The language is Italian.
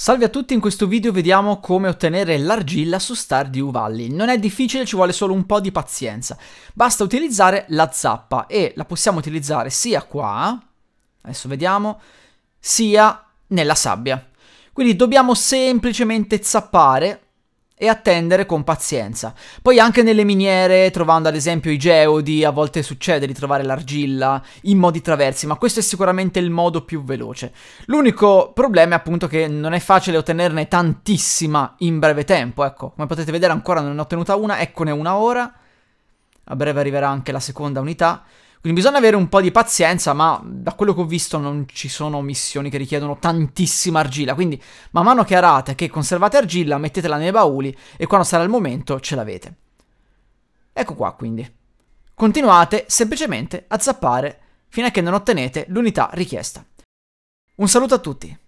Salve a tutti, in questo video vediamo come ottenere l'argilla su Stardew Valley. Non è difficile, ci vuole solo un po' di pazienza. Basta utilizzare la zappa e la possiamo utilizzare sia qua, adesso vediamo, sia nella sabbia. Quindi dobbiamo semplicemente zappare e attendere con pazienza. Poi anche nelle miniere, trovando ad esempio i geodi, a volte succede di trovare l'argilla in modi traversi, ma questo è sicuramente il modo più veloce. L'unico problema è appunto che non è facile ottenerne tantissima in breve tempo, ecco, come potete vedere ancora non ne ho ottenuta una, eccone una ora, a breve arriverà anche la seconda unità. Quindi bisogna avere un po' di pazienza, ma da quello che ho visto non ci sono missioni che richiedono tantissima argilla. Quindi man mano che arate, che conservate argilla, mettetela nei bauli e quando sarà il momento ce l'avete. Ecco qua quindi. Continuate semplicemente a zappare fino a che non ottenete l'unità richiesta. Un saluto a tutti!